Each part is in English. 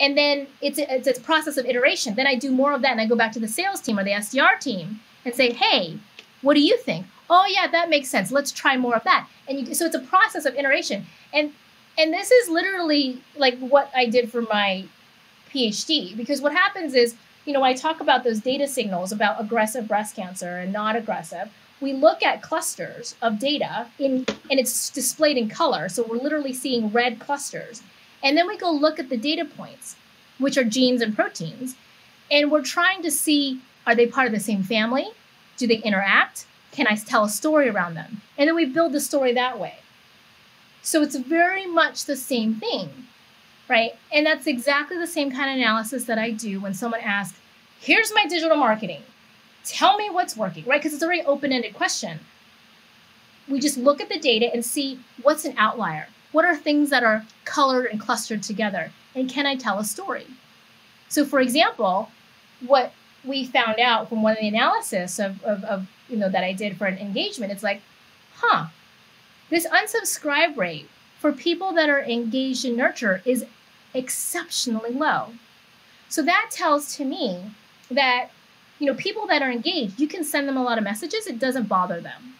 and then it's a, it's a process of iteration. Then I do more of that, and I go back to the sales team or the SDR team and say, "Hey, what do you think? Oh yeah, that makes sense. Let's try more of that." And you, so it's a process of iteration, and and this is literally like what I did for my PhD because what happens is, you know, I talk about those data signals about aggressive breast cancer and not aggressive. We look at clusters of data in and it's displayed in color, so we're literally seeing red clusters and then we go look at the data points, which are genes and proteins, and we're trying to see are they part of the same family? Do they interact? Can I tell a story around them? And then we build the story that way. So it's very much the same thing, right? And that's exactly the same kind of analysis that I do when someone asks, here's my digital marketing. Tell me what's working, right? Because it's a very open ended question. We just look at the data and see what's an outlier. What are things that are colored and clustered together? And can I tell a story? So, for example, what we found out from one of the analysis of, of, of you know that I did for an engagement, it's like, huh, this unsubscribe rate for people that are engaged in nurture is exceptionally low. So that tells to me that you know people that are engaged, you can send them a lot of messages, it doesn't bother them,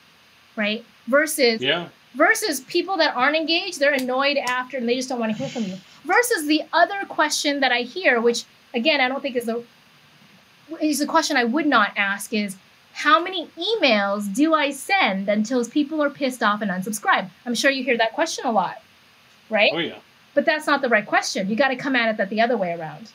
right? Versus yeah versus people that aren't engaged, they're annoyed after and they just don't want to hear from you. Versus the other question that I hear, which again I don't think is the is the question I would not ask is how many emails do I send until people are pissed off and unsubscribe? I'm sure you hear that question a lot, right? Oh yeah. But that's not the right question. You got to come at it that the other way around.